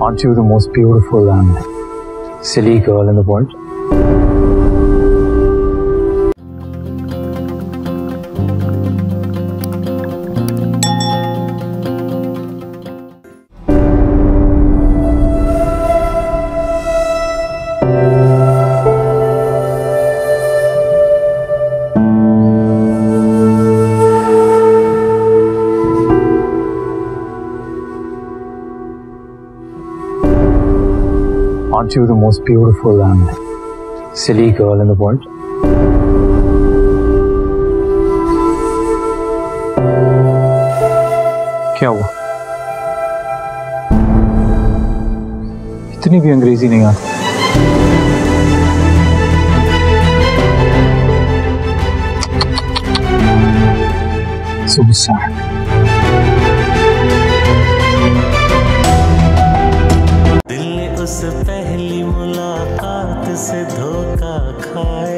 Aren't you the most beautiful and silly girl in the world? Aren't you the most beautiful and silly girl in the world? क्या हुआ इतनी भी अंग्रेजी नहीं आती So sad. उस पहली मुलाकात से धोखा खाया